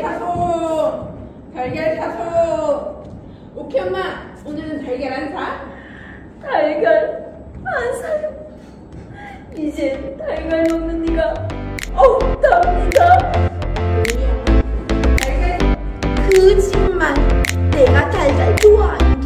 달걀 사서. 달걀 사서. 오케이 엄마. 오늘은 달걀 안 사? 달걀 안 사요. 이제 달걀 먹는 네가 없답니다. 달걀. 그 거짓말 내가 달걀 좋아해